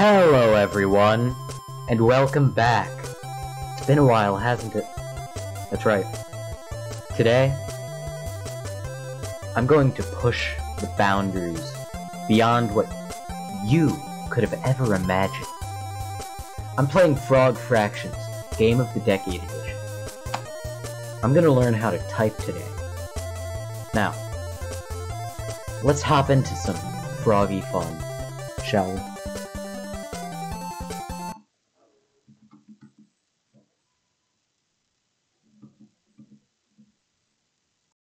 Hello, everyone, and welcome back. It's been a while, hasn't it? That's right. Today, I'm going to push the boundaries beyond what you could have ever imagined. I'm playing Frog Fractions, Game of the Decade Edition. I'm gonna learn how to type today. Now, let's hop into some froggy fun, shall we?